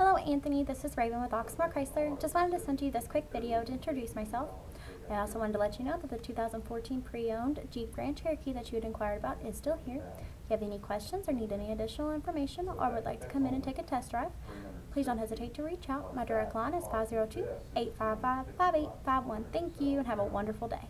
Hello Anthony, this is Raven with Oxmoor Chrysler. Just wanted to send you this quick video to introduce myself. I also wanted to let you know that the 2014 pre-owned Jeep Grand Cherokee that you had inquired about is still here. If you have any questions or need any additional information or would like to come in and take a test drive, please don't hesitate to reach out. My direct line is 502-855-5851. Thank you and have a wonderful day.